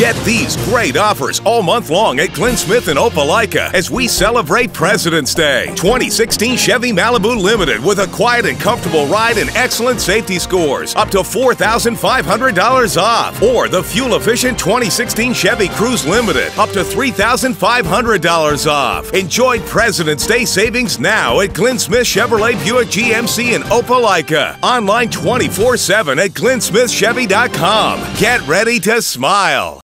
Get these great offers all month long at Glynn Smith and Opelika as we celebrate President's Day. 2016 Chevy Malibu Limited with a quiet and comfortable ride and excellent safety scores, up to $4,500 off. Or the fuel efficient 2016 Chevy Cruze Limited, up to $3,500 off. Enjoy President's Day savings now at Glynn Smith Chevrolet Buick GMC in Opelika. Online 24 7 at glynnsmithchevy.com. Get ready to smile.